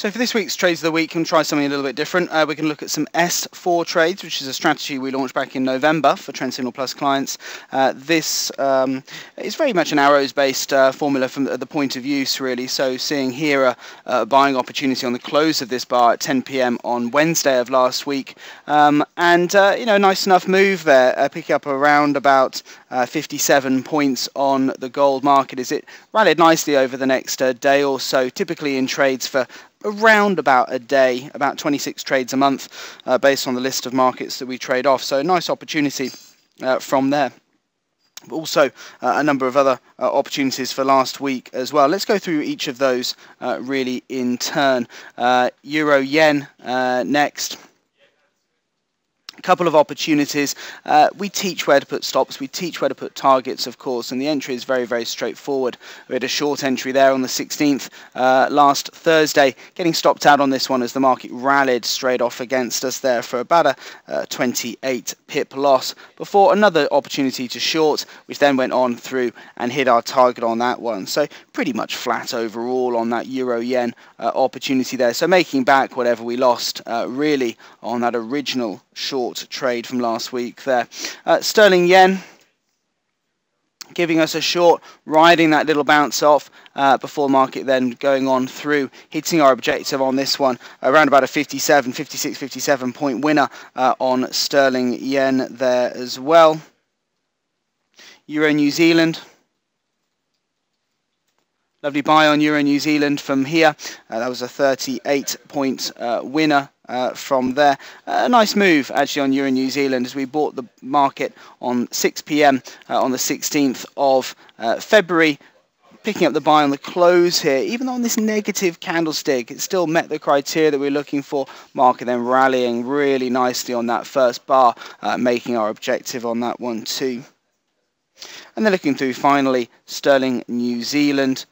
So for this week's trades of the week, I'm try something a little bit different. Uh, we can look at some S4 trades, which is a strategy we launched back in November for Trend Signal Plus clients. Uh, this um, is very much an arrows-based uh, formula from the, point of use, really. So seeing here a, a, buying opportunity on the close of this bar at 10 p.m. on Wednesday of last week, um, and uh, you know, nice enough move there, uh, picking up around about uh, 57 points on the gold market as it rallied nicely over the next day or so. Typically in trades for around about a day, about 26 trades a month, uh, based on the list of markets that we trade off. So a nice opportunity uh, from there. Also, uh, a number of other uh, opportunities for last week as well. Let's go through each of those uh, really in turn. Euro yen next couple of opportunities. Uh, we teach where to put stops, we teach where to put targets, of course, and the entry is very, very straightforward. We had a short entry there on the 16th uh, last Thursday, getting stopped out on this one as the market rallied straight off against us there for about a uh, 28 pip loss before another opportunity to short, which then went on through and hit our target on that one. So pretty much flat overall on that euro yen uh, opportunity there. So making back whatever we lost uh, really on that original short trade from last week there. Uh, sterling yen giving us a short, riding that little bounce off uh, before market then going on through, hitting our objective on this one, around about a 57, 56, 57 point winner uh, on sterling yen there as well. Euro New Zealand. Lovely buy on Euro New Zealand from here. Uh, that was a 38 point uh, winner uh, from there. a nice move actually on Euro New Zealand as we bought the market on 6 p.m. Uh, on the 16th of uh, February. Picking up the buy on the close here, even on this negative candlestick, it still met the criteria that we are looking for. Market then rallying really nicely on that first bar, uh, making our objective on that one too. And then looking through finally, Sterling New Zealand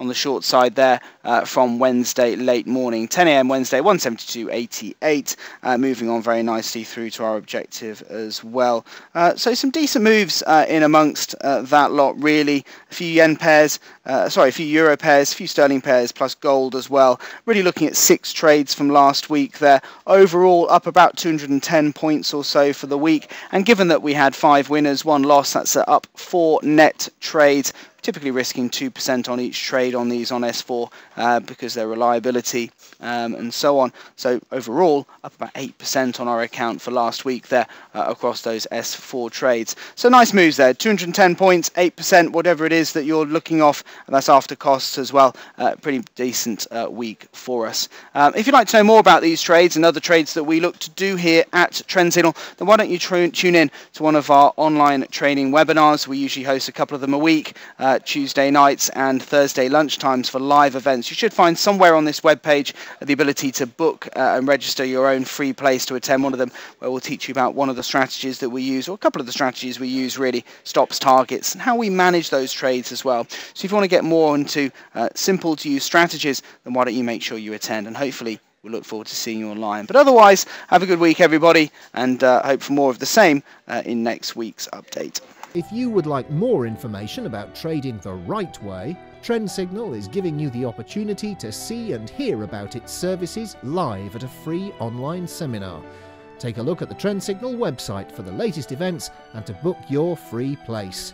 on the short side there uh, from Wednesday late morning. 10 a.m. Wednesday, 172.88, uh, moving on very nicely through to our objective as well. Uh, so some decent moves uh, in amongst uh, that lot, really. A few yen pairs, uh, sorry, a few euro pairs, a few sterling pairs, plus gold as well. Really looking at six trades from last week there. Overall, up about 210 points or so for the week. And given that we had five winners, one loss, that's up four net trades typically risking 2% on each trade on these on S4 uh, because their reliability um, and so on. So overall, up about 8% on our account for last week there uh, across those S4 trades. So nice moves there, 210 points, 8%, whatever it is that you're looking off, that's after costs as well. Uh, pretty decent uh, week for us. Um, if you'd like to know more about these trades and other trades that we look to do here at Trend Signal, then why don't you tune in to one of our online training webinars. We usually host a couple of them a week. Uh, uh, Tuesday nights and Thursday lunchtimes for live events. You should find somewhere on this webpage the ability to book uh, and register your own free place to attend one of them, where we'll teach you about one of the strategies that we use, or a couple of the strategies we use really, stops, targets, and how we manage those trades as well. So if you want to get more into uh, simple to use strategies, then why don't you make sure you attend, and hopefully we look forward to seeing you online. But otherwise, have a good week, everybody, and uh, hope for more of the same uh, in next week's update. If you would like more information about trading the right way, Trend Signal is giving you the opportunity to see and hear about its services live at a free online seminar. Take a look at the Trend Signal website for the latest events and to book your free place.